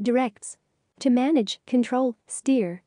Directs. To manage, control, steer,